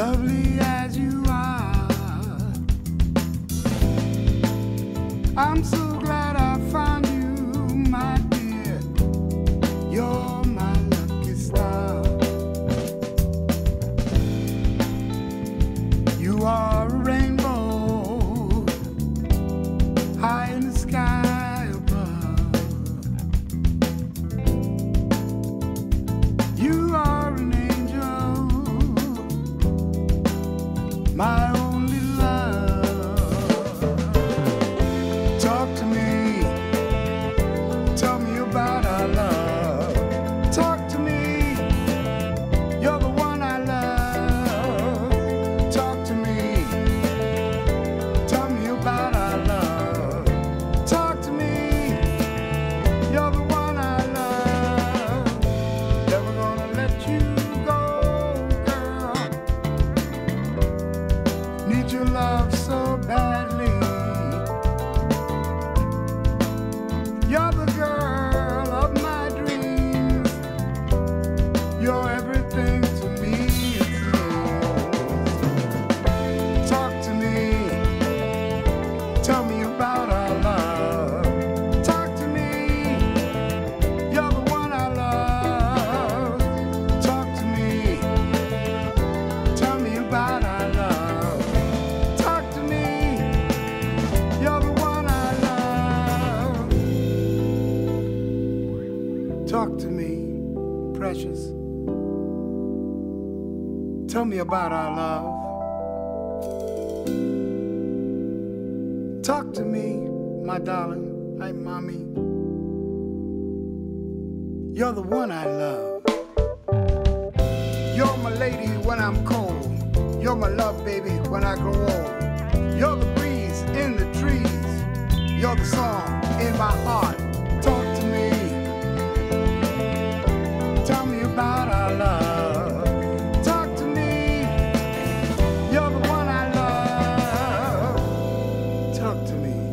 lovely as you are. I'm so glad I found you, my dear. You're Talk to me, precious. Tell me about our love. Talk to me, my darling. Hey, mommy. You're the one I love. You're my lady when I'm cold. You're my love, baby, when I grow old. You're the breeze in the trees. You're the song in my heart. talk to me.